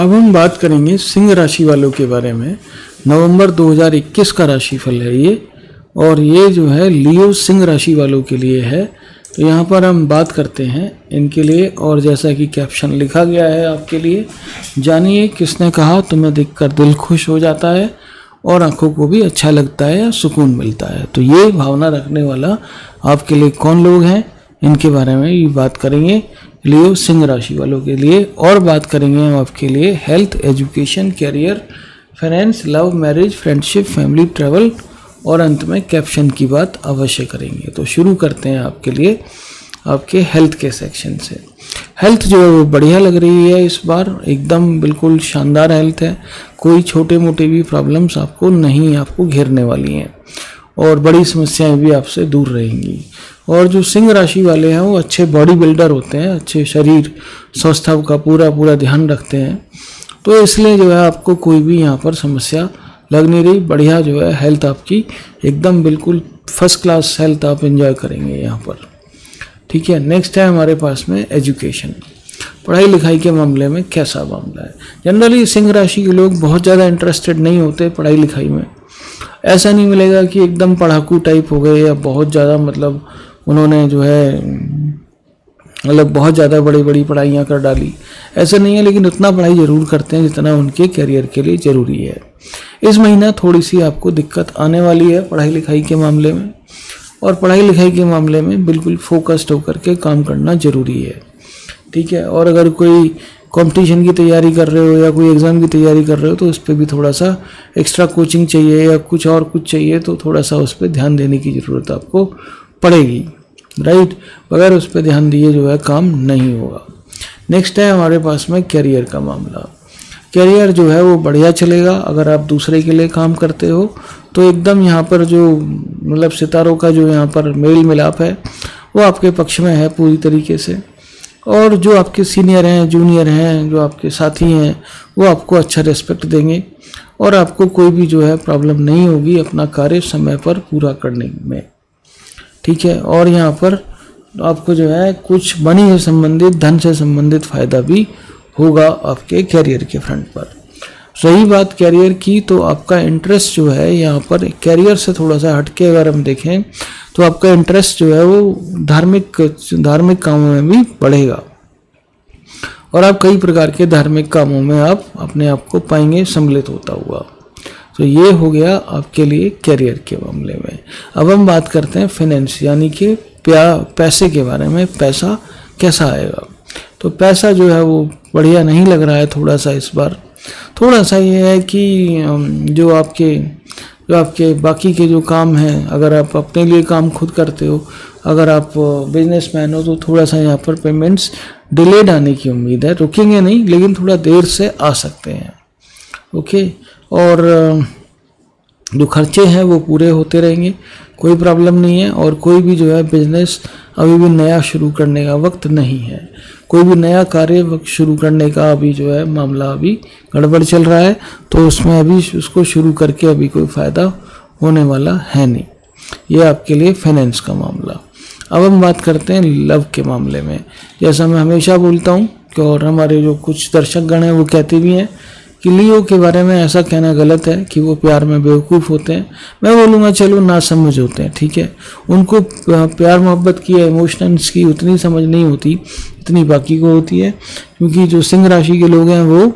अब हम बात करेंगे सिंह राशि वालों के बारे में। नवंबर 2021 का राशिफल है ये, और ये जो है लियो सिंह राशि वालों के लिए है। तो यहाँ पर हम बात करते हैं इनके लिए, और जैसा कि कैप्शन लिखा गया है आपके लिए, जानिए किसने कहा तुम्हें देखकर दिल खुश हो जाता है और आँखों को भी अच्छा लगता है सुकून मिलता है? तो ये भावना रखने वाला आपके लिए कौन लोग हैं? इनके बारे में ये बात करेंगे। लियो सिंह राशि वालों के लिए। और बात करेंगे हम आपके लिए health education career finance love marriage friendship family travel और अंत में कैप्शन की बात अवश्य करेंगे। तो शुरू करते हैं आपके लिए आपके हेल्थ के सेक्शन से। हेल्थ जो है वो बढ़िया लग रही है इस बार। एकदम बिल्कुल शानदार हेल्थ है। कोई छोटे मोटे भी प्रॉब्लम्स आपको नहीं, आपको घेरने वाली हैं। और बड़ी समस्याएँ भी आपसे दूर रहेंगी। और जो सिंह राशि वाले हैं, वो अच्छे बॉडी बिल्डर होते हैं, अच्छे शरीर स्वस्थ का पूरा पूरा ध्यान रखते हैं। तो इसलिए जो है, आपको कोई भी यहाँ पर समस्या लग नहीं रही बढ़िया जो है हेल्थ आपकी एकदम बिल्कुल फ़र्स्ट क्लास हेल्थ आप एंजॉय करेंगे यहाँ पर। ठीक है नेक्स्ट है हमारे पास में एजुकेशन पढ़ाई लिखाई के मामले में कैसा मामला है? जनरली सिंह राशि के लोग बहुत ज़्यादा इंटरेस्टेड नहीं होते पढ़ाई लिखाई में। ऐसा नहीं मिलेगा कि एकदम पढ़ाकू टाइप हो गए या बहुत ज़्यादा मतलब उन्होंने जो है मतलब बहुत ज़्यादा बड़ी बड़ी पढ़ाइयाँ कर डाली। ऐसा नहीं है, लेकिन उतना पढ़ाई ज़रूर करते हैं जितना उनके करियर के लिए ज़रूरी है। इस महीना थोड़ी सी आपको दिक्कत आने वाली है पढ़ाई लिखाई के मामले में, और पढ़ाई लिखाई के मामले में बिल्कुल फोकस्ड होकर के काम करना ज़रूरी है। ठीक है, और अगर कोई कंपटीशन की तैयारी कर रहे हो या कोई एग्ज़ाम की तैयारी कर रहे हो तो उस पर भी थोड़ा सा एक्स्ट्रा कोचिंग चाहिए या कुछ और कुछ चाहिए तो थोड़ा सा उस पर ध्यान देने की ज़रूरत आपको पड़ेगी राइट बगैर उस पर ध्यान दिए जो है, काम नहीं होगा। नेक्स्ट है हमारे पास में करियर का मामला। करियर जो है, वो बढ़िया चलेगा, अगर आप दूसरे के लिए काम करते हो तो एकदम यहाँ पर जो मतलब सितारों का जो यहाँ पर मेल मिलाप है, वो आपके पक्ष में है पूरी तरीके से। और जो आपके सीनियर हैं जूनियर हैं, जो आपके साथी हैं, वो आपको अच्छा रिस्पेक्ट देंगे, और आपको कोई भी जो है प्रॉब्लम नहीं होगी अपना कार्य समय पर पूरा करने में। ठीक है? और यहाँ पर आपको जो है कुछ मनी से संबंधित, धन से संबंधित फ़ायदा भी होगा आपके कैरियर के फ्रंट पर। रही बात कैरियर की तो आपका इंटरेस्ट जो है यहाँ पर कैरियर से थोड़ा सा हटके अगर हम देखें तो आपका इंटरेस्ट जो है वो धार्मिक धार्मिक कामों में भी बढ़ेगा। और आप कई प्रकार के धार्मिक कामों में आप अपने आप को पाएँगे, सम्मिलित होता हुआ। तो ये हो गया आपके लिए करियर के मामले में। अब हम बात करते हैं फाइनेंस यानी कि पैसे के बारे में, पैसा कैसा आएगा? तो पैसा जो है वो बढ़िया नहीं लग रहा है थोड़ा सा इस बार। थोड़ा सा ये है कि जो आपके जो आपके बाकी के जो काम हैं, अगर आप अपने लिए काम खुद करते हो, अगर आप बिजनेसमैन हो तो थोड़ा सा यहाँ पर पेमेंट्स डिलेड आने की उम्मीद है। रुकेंगे नहीं, लेकिन थोड़ा देर से आ सकते हैं। ओके और जो खर्चे हैं वो पूरे होते रहेंगे। कोई प्रॉब्लम नहीं है और कोई भी जो है बिज़नेस अभी भी नया शुरू करने का वक्त नहीं है। कोई भी नया कार्य वक्त शुरू करने का अभी जो है मामला अभी गड़बड़ चल रहा है तो उसमें अभी उसको शुरू करके अभी कोई फ़ायदा होने वाला है नहीं। ये आपके लिए फाइनेंस का मामला। अब हम बात करते हैं लव के मामले में। जैसा मैं हमेशा बोलता हूँ कि और हमारे जो कुछ दर्शक गण हैं वो कहते भी हैं कि लियो के बारे में ऐसा कहना गलत है कि वो प्यार में बेवकूफ़ होते हैं। मैं बोलूँगा, चलो ना समझ होते हैं, ठीक है? उनको प्यार, मोहब्बत की या इमोशंस की उतनी समझ नहीं होती, इतनी बाकी को होती है, क्योंकि जो सिंह राशि के लोग हैं, वो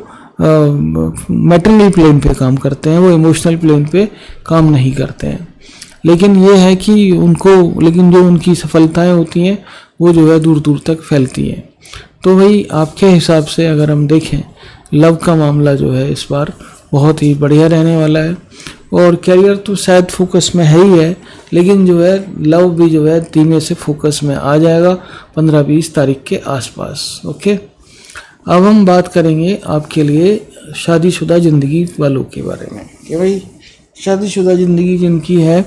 मेटरनल प्लेन पे काम करते हैं, वो इमोशनल प्लेन पे काम नहीं करते हैं। लेकिन ये है कि उनको, लेकिन जो उनकी सफलताएँ होती हैं, वो जो है दूर दूर तक फैलती हैं। तो भाई, आपके हिसाब से अगर हम देखें लव का मामला जो है इस बार बहुत ही बढ़िया रहने वाला है। और कैरियर तो शायद फोकस में है ही है, लेकिन जो है लव भी जो है धीमे से फोकस में आ जाएगा पंद्रह बीस तारीख के आसपास ओके अब हम बात करेंगे आपके लिए शादीशुदा ज़िंदगी वालों के बारे में, कि भाई शादीशुदा ज़िंदगी जिनकी है,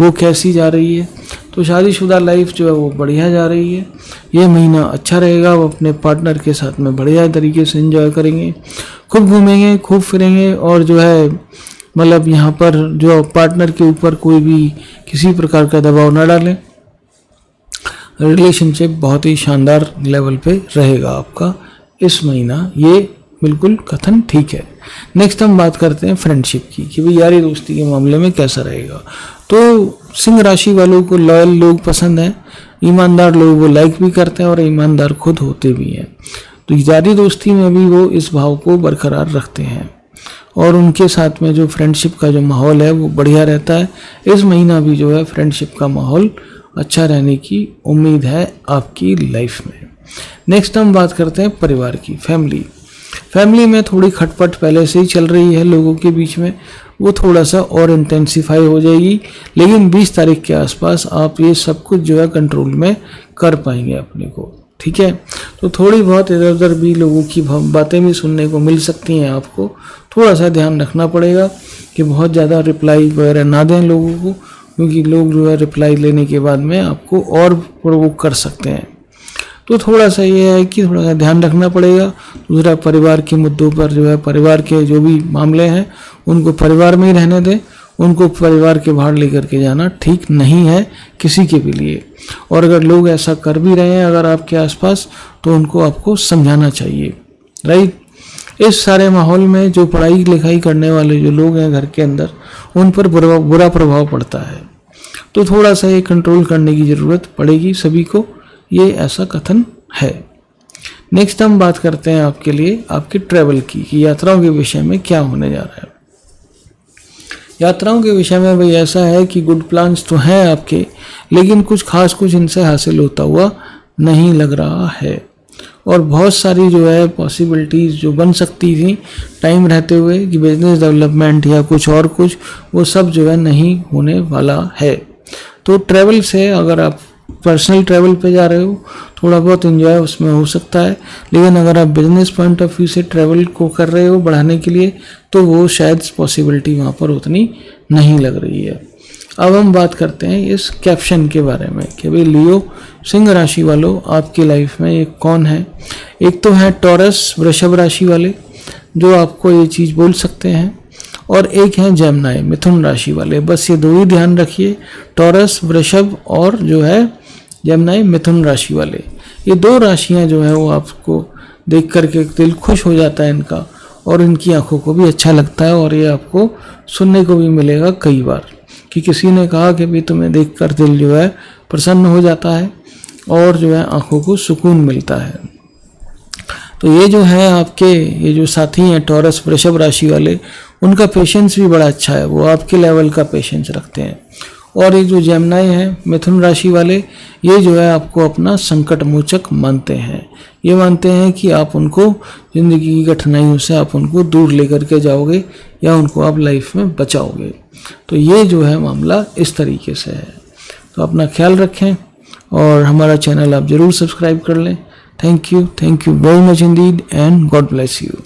वो कैसी जा रही है? तो शादीशुदा लाइफ जो है वो बढ़िया जा रही है। ये महीना अच्छा रहेगा, वो अपने पार्टनर के साथ में बढ़िया तरीके से एंजॉय करेंगे। खूब घूमेंगे, खूब फिरेंगे और जो है मतलब यहाँ पर जो पार्टनर के ऊपर कोई भी किसी प्रकार का दबाव ना डालें। रिलेशनशिप बहुत ही शानदार लेवल पे रहेगा आपका इस महीना। ये बिल्कुल कथन ठीक है। नेक्स्ट हम बात करते हैं फ्रेंडशिप की, कि भाई यारी दोस्ती के मामले में कैसा रहेगा। तो सिंह राशि वालों को लॉयल लोग पसंद हैं, ईमानदार लोग वो लाइक भी करते हैं और ईमानदार खुद होते भी हैं। तो यारी दोस्ती में भी वो इस भाव को बरकरार रखते हैं। और उनके साथ में जो फ्रेंडशिप का जो माहौल है, वो बढ़िया रहता है। इस महीना भी जो है फ्रेंडशिप का माहौल अच्छा रहने की उम्मीद है आपकी लाइफ में। नेक्स्ट हम बात करते हैं परिवार की फैमिली फैमिली में थोड़ी खटपट पहले से ही चल रही है लोगों के बीच में। वो थोड़ा सा और इंटेंसिफाई हो जाएगी। लेकिन 20 तारीख के आसपास आप ये सब कुछ जो है कंट्रोल में कर पाएँगे अपने को, ठीक है? तो थोड़ी बहुत इधर उधर भी लोगों की बातें भी सुनने को मिल सकती हैं आपको। थोड़ा सा ध्यान रखना पड़ेगा कि बहुत ज़्यादा रिप्लाई वगैरह ना दें लोगों को, क्योंकि लोग जो है रिप्लाई लेने के बाद में आपको और प्रोवोक कर सकते हैं। तो थोड़ा सा ये है कि थोड़ा सा ध्यान रखना पड़ेगा। दूसरा, परिवार के मुद्दों पर जो है, परिवार के जो भी मामले हैं, उनको परिवार में ही रहने दें। उनको परिवार के बाहर लेकर के जाना ठीक नहीं है किसी के भी लिए। और अगर लोग ऐसा कर भी रहे हैं, अगर आपके आसपास तो उनको आपको समझाना चाहिए। राइट? इस सारे माहौल में जो पढ़ाई लिखाई करने वाले जो लोग हैं घर के अंदर, उन पर बुरा बुरा प्रभाव पड़ता है। तो थोड़ा सा ये कंट्रोल करने की ज़रूरत पड़ेगी सभी को। ये ऐसा कथन है। नेक्स्ट हम बात करते हैं आपके लिए, आपके ट्रेवल की, कि यात्राओं के विषय में क्या होने जा रहा है। यात्राओं के विषय में भाई ऐसा है कि गुड प्लान्स तो हैं आपके, लेकिन कुछ खास कुछ इनसे हासिल होता हुआ नहीं लग रहा है। और बहुत सारी जो है पॉसिबिलिटीज़ जो बन सकती थी टाइम रहते हुए, कि बिज़नेस डेवलपमेंट या कुछ और कुछ, वो सब जो है नहीं होने वाला है। तो ट्रैवल से अगर आप पर्सनल ट्रैवल पे जा रहे हो, थोड़ा बहुत इन्जॉय उसमें हो सकता है। लेकिन अगर आप बिज़नेस पॉइंट ऑफ़ व्यू से ट्रैवल को कर रहे हो बढ़ाने के लिए तो वो शायद पॉसिबिलिटी वहाँ पर उतनी नहीं लग रही है। अब हम बात करते हैं इस कैप्शन के बारे में कि भाई लियो सिंह राशि वालों, आपकी लाइफ में एक कौन है? एक तो है टॉरस वृषभ राशि वाले, जो आपको ये चीज़ बोल सकते हैं। और एक है जमनाए मिथुन राशि वाले। बस ये दो ही ध्यान रखिए। टॉरस वृषभ और जो है जमनाई मिथुन राशि वाले। ये दो राशियाँ जो है वो आपको देख करके दिल खुश हो जाता है इनका और इनकी आँखों को भी अच्छा लगता है और ये आपको सुनने को भी मिलेगा कई बार। कि किसी ने कहा कि भाई तुम्हें देख कर दिल जो है प्रसन्न हो जाता है और जो है आँखों को सुकून मिलता है। तो ये जो है आपके, ये जो साथी हैं टॉरस वृषभ राशि वाले, उनका पेशेंस भी बड़ा अच्छा है। वो आपके लेवल का पेशेंस रखते हैं। और ये जो जैमनाई हैं, मिथुन राशि वाले, ये जो है आपको अपना संकट मोचक मानते हैं। ये मानते हैं कि आप उनको ज़िंदगी की कठिनाइयों से आप उनको दूर लेकर के जाओगे या उनको आप लाइफ में बचाओगे। तो ये जो है मामला इस तरीके से है। तो अपना ख्याल रखें और हमारा चैनल आप ज़रूर सब्सक्राइब कर लें। Thank you thank you very much indeed and God bless you